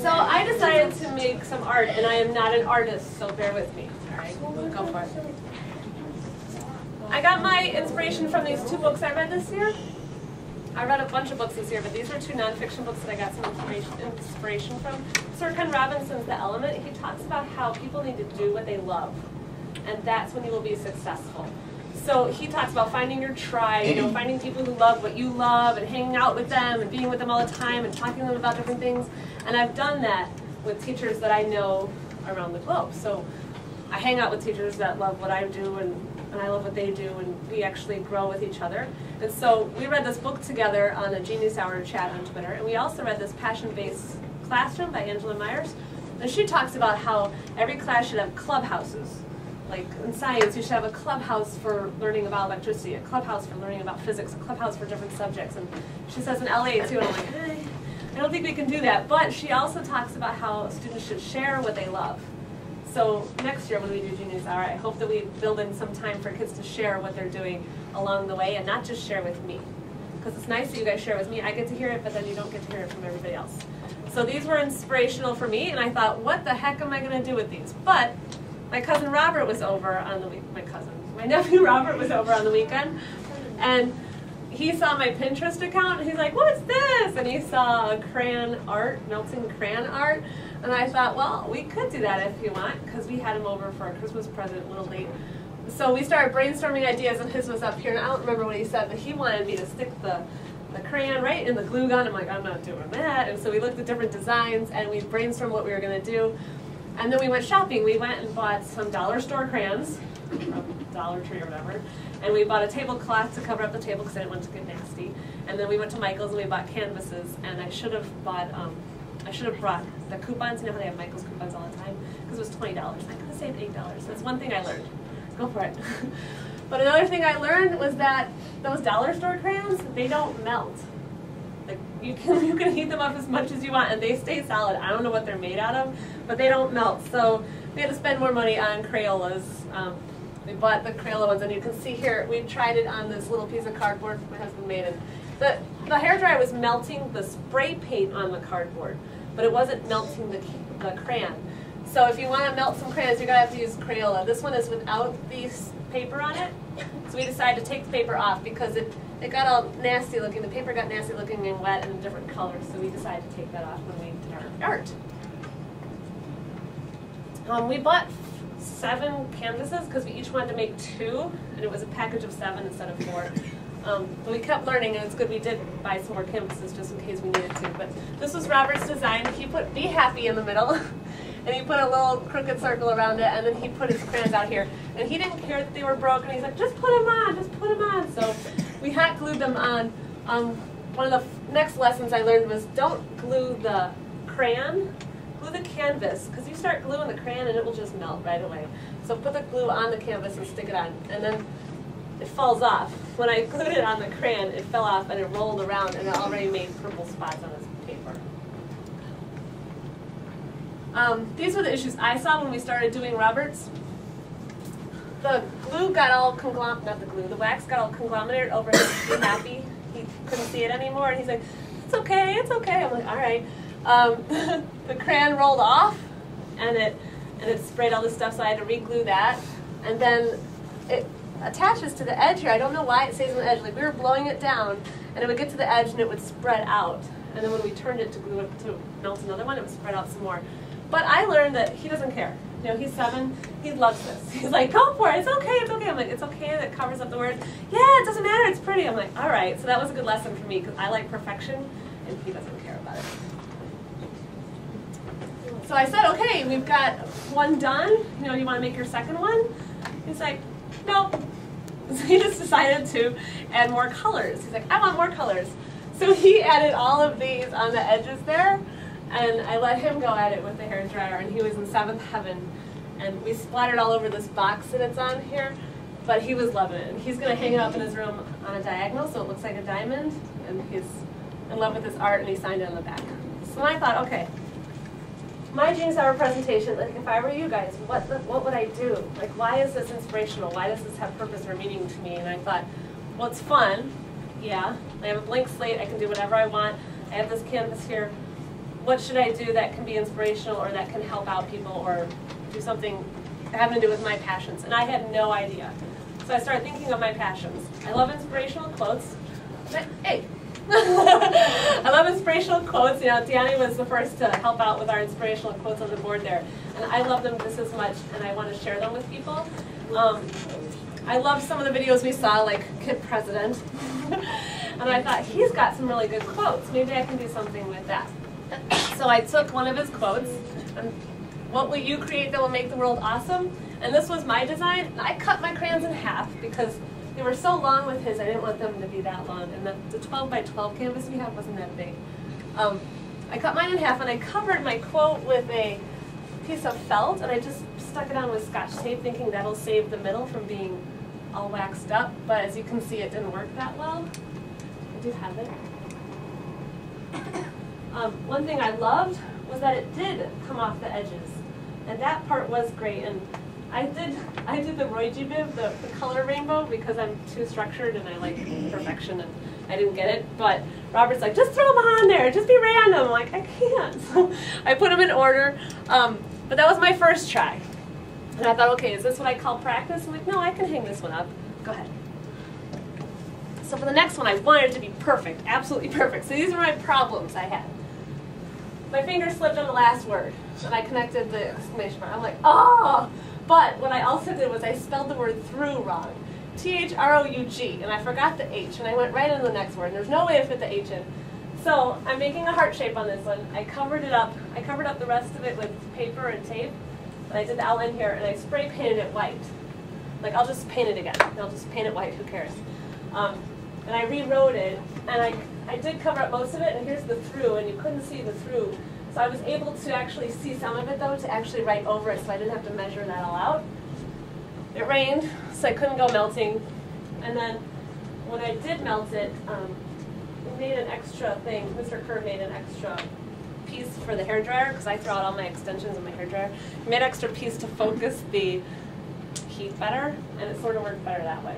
So I decided to make some art, and I am not an artist, so bear with me. All right, go for it. I got my inspiration from these two books I read this year. I read a bunch of books this year, but these are two nonfiction books that I got some inspiration from. Sir Ken Robinson's The Element, he talks about how people need to do what they love, and that's when you will be successful. So he talks about finding your tribe, you know, mm-hmm. finding people who love what you love and hanging out with them and being with them all the time and talking to them about different things. And I've done that with teachers that I know around the globe. So I hang out with teachers that love what I do and, and I love what they do and we actually grow with each other. And so we read this book together on a Genius Hour chat on Twitter and we also read this Passion-Based Classroom by Angela Maiers. And she talks about how every class should have clubhouses like in science, you should have a clubhouse for learning about electricity, a clubhouse for learning about physics, a clubhouse for different subjects. And she says in LA too, and I'm like, I don't think we can do that. But she also talks about how students should share what they love. So next year when we do Genius Hour, I hope that we build in some time for kids to share what they're doing along the way and not just share with me. Because it's nice that you guys share with me. I get to hear it, but then you don't get to hear it from everybody else. So these were inspirational for me, and I thought, what the heck am I going to do with these? But my cousin Robert was over on the week. My cousin, my nephew Robert was over on the weekend, and he saw my Pinterest account. And he's like, "What's this?" And he saw crayon art, melting crayon art, and I thought, well, we could do that if you want, because we had him over for a Christmas present a little late. So we started brainstorming ideas, and his was up here. And I don't remember what he said, but he wanted me to stick the the crayon right in the glue gun. I'm like, I'm not doing that. And so we looked at different designs, and we brainstormed what we were going to do. And then we went shopping. We went and bought some dollar store crayons from Dollar Tree or whatever. And we bought a tablecloth to cover up the table because I didn't want to get nasty. And then we went to Michael's and we bought canvases. And I should have bought, um, I should have brought the coupons. You know how they have Michael's coupons all the time? Because it was $20. I could have saved $8. That's one thing I learned. Go for it. but another thing I learned was that those dollar store crayons, they don't melt. Like you can you can heat them up as much as you want and they stay solid. I don't know what they're made out of, but they don't melt. So we had to spend more money on Crayolas. Um, we bought the Crayola ones and you can see here we tried it on this little piece of cardboard my husband made and The the hair dryer was melting the spray paint on the cardboard, but it wasn't melting the the crayon. So if you want to melt some crayons, you're gonna have to use Crayola. This one is without the paper on it. So we decided to take the paper off because it it got all nasty looking. The paper got nasty looking and wet and a different color, so we decided to take that off when we did our art. Um, we bought seven canvases because we each wanted to make two, and it was a package of seven instead of four. Um, but we kept learning, and it's good we did buy some more canvases just in case we needed to. But this was Robert's design. He put "Be Happy" in the middle, and he put a little crooked circle around it, and then he put his crayons out here. And he didn't care that they were broken. He's like, "Just put them on, just put them on." So we hot glued them on. Um, one of the next lessons I learned was don't glue the crayon, glue the canvas, because you start gluing the crayon and it will just melt right away. So put the glue on the canvas and stick it on, and then it falls off. When I glued it on the crayon, it fell off and it rolled around and it already made purple spots on this paper. Um, these were the issues I saw when we started doing Roberts the glue got all conglomerate, not the glue, the wax got all conglomerated over his happy. He couldn't see it anymore, and he's like, it's okay, it's okay. I'm like, all right. Um, the crayon rolled off, and it and it sprayed all this stuff, so I had to re-glue that. And then it attaches to the edge here. I don't know why it stays on the edge. Like we were blowing it down, and it would get to the edge, and it would spread out. And then when we turned it to glue it to melt another one, it would spread out some more. But I learned that he doesn't care. You know, he's seven. He loves this. He's like, go for it. It's okay. It's okay. I'm like, it's okay. That covers up the word. Yeah, it doesn't matter. It's pretty. I'm like, all right. So that was a good lesson for me because I like perfection, and he doesn't care about it. So I said, okay, we've got one done. You know, you want to make your second one? He's like, nope. So he just decided to add more colors. He's like, I want more colors. So he added all of these on the edges there. And I let him go at it with the hair dryer, and he was in seventh heaven. And we splattered all over this box that it's on here, but he was loving it. And he's going to hang it up in his room on a diagonal so it looks like a diamond. And he's in love with his art, and he signed it on the back. So I thought, okay, my Genius Hour presentation, like if I were you guys, what, what would I do? Like, why is this inspirational? Why does this have purpose or meaning to me? And I thought, well, it's fun. Yeah, I have a blank slate. I can do whatever I want. I have this canvas here what should I do that can be inspirational or that can help out people or do something having to do with my passions? And I had no idea. So I started thinking of my passions. I love inspirational quotes. But, hey, I love inspirational quotes. You know, Deannie was the first to help out with our inspirational quotes on the board there. And I love them just as much, and I want to share them with people. Um, I love some of the videos we saw, like Kid President. and I thought, he's got some really good quotes. Maybe I can do something with that. So I took one of his quotes, and what will you create that will make the world awesome? And this was my design. I cut my crayons in half because they were so long with his, I didn't want them to be that long. And the, the 12 by 12 canvas we have wasn't that big. Um, I cut mine in half and I covered my quote with a piece of felt and I just stuck it on with scotch tape thinking that'll save the middle from being all waxed up. But as you can see, it didn't work that well. I do have it. Um, one thing I loved was that it did come off the edges. And that part was great. And I did I did the Roy G. The, the color rainbow, because I'm too structured and I like perfection and I didn't get it. But Robert's like, just throw them on there, just be random. I'm like, I can't. So I put them in order. Um, but that was my first try. And I thought, okay, is this what I call practice? I'm like, no, I can hang this one up. Go ahead. So for the next one, I wanted it to be perfect, absolutely perfect. So these are my problems I had. My finger slipped on the last word, and I connected the exclamation mark. I'm like, oh! But what I also did was I spelled the word through wrong. T-H-R-O-U-G, and I forgot the H, and I went right into the next word, and there's no way to fit the H in. So I'm making a heart shape on this one. I covered it up. I covered up the rest of it with paper and tape, and I did the outline here, and I spray painted it white. Like, I'll just paint it again. I'll just paint it white, who cares? Um, and I rewrote it, and I, I did cover up most of it, and here's the through, and you couldn't see the through so I was able to actually see some of it though, to actually write over it so I didn't have to measure that all out. It rained, so I couldn't go melting. And then when I did melt it, um, we made an extra thing, Mr. Kirr made an extra piece for the hair dryer because I throw out all my extensions in my hair dryer. Made an extra piece to focus the heat better, and it sort of worked better that way.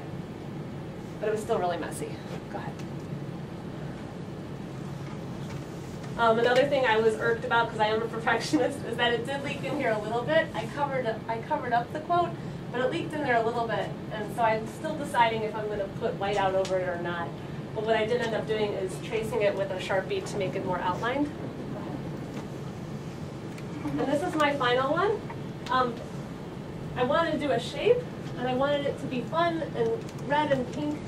But it was still really messy. Go ahead. Um, another thing I was irked about because I am a perfectionist is that it did leak in here a little bit. I covered I covered up the quote, but it leaked in there a little bit, and so I'm still deciding if I'm going to put white out over it or not. But what I did end up doing is tracing it with a Sharpie to make it more outlined. And this is my final one. Um, I wanted to do a shape, and I wanted it to be fun and red and pink.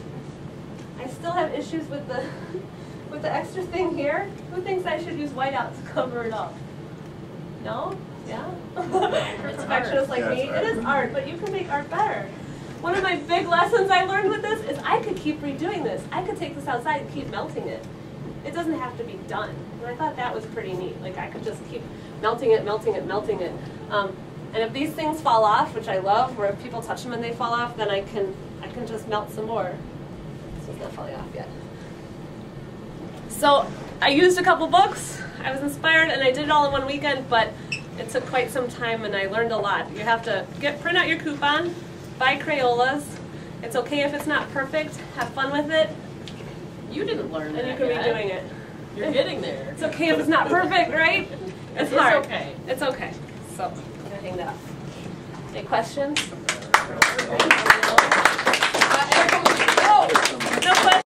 I still have issues with the with the extra thing here, who thinks I should use whiteout to cover it up? No? Yeah? it's perfectionist like yeah, me. It is art, but you can make art better. One of my big lessons I learned with this is I could keep redoing this. I could take this outside and keep melting it. It doesn't have to be done. And I thought that was pretty neat. Like I could just keep melting it, melting it, melting it. Um, and if these things fall off, which I love, where if people touch them and they fall off, then I can I can just melt some more. This one's not falling off yet. So I used a couple books, I was inspired, and I did it all in one weekend, but it took quite some time and I learned a lot. You have to get print out your coupon, buy Crayolas. It's okay if it's not perfect, have fun with it. You didn't learn And you can yet. be doing it. You're getting there. It's okay if it's not perfect, right? It's, it's hard. okay. It's okay. So, I'm gonna hang that up. Any questions? Questions?